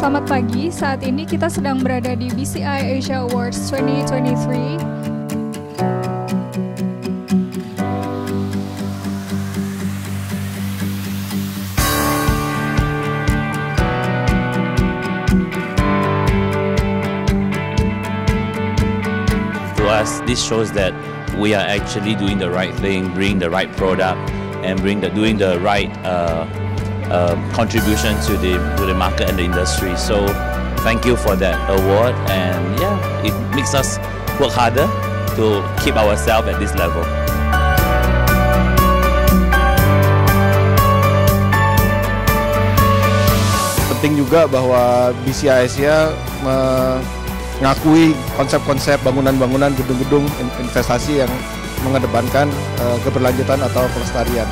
selamat pagi. Saat ini kita sedang berada di BCI Asia Awards 2023. To us, this shows that we are actually doing the right thing, bring the right product, and bring the doing the right uh, uh, contribution to the to the market and the industry. So, thank you for that award, and yeah, it makes us work harder to keep ourselves at this level. Penting juga bahwa BCI Asia mengakui konsep-konsep bangunan-bangunan gedung-gedung investasi yang mengedepankan eh, keberlanjutan atau pelestarian.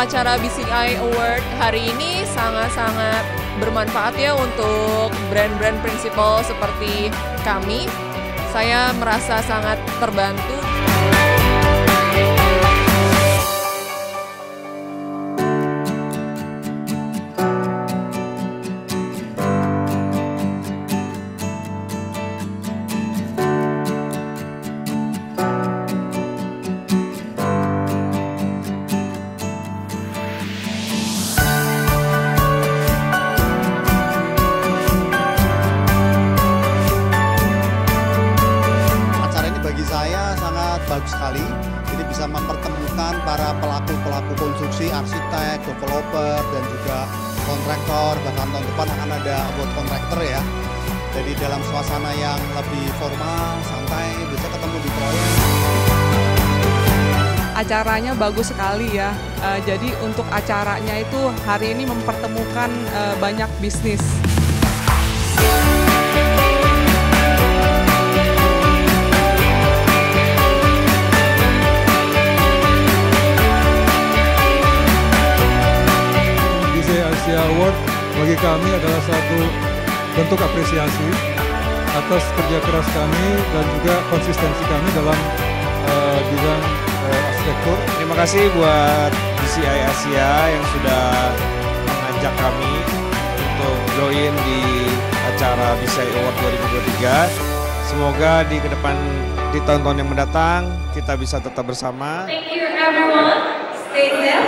Acara BCI Award hari ini sangat-sangat bermanfaat ya untuk brand-brand prinsipal seperti kami. Saya merasa sangat terbantu. Bagus sekali. Ini bisa mempertemukan para pelaku-pelaku konstruksi, arsitek, developer, dan juga kontraktor. Bahkan tahun depan akan ada award kontraktor ya. Jadi dalam suasana yang lebih formal, santai, bisa ketemu di proyek. acaranya bagus sekali ya. Eh, jadi untuk acaranya itu hari ini mempertemukan eh, banyak bisnis. Bagi kami adalah satu bentuk apresiasi atas kerja keras kami dan juga konsistensi kami dalam eh, bidang eh, arsitektur. Terima kasih buat BCI Asia yang sudah mengajak kami untuk join di acara BCI Award 2023. Semoga di ke depan di tahun-tahun yang mendatang kita bisa tetap bersama. Thank you everyone. Stay safe,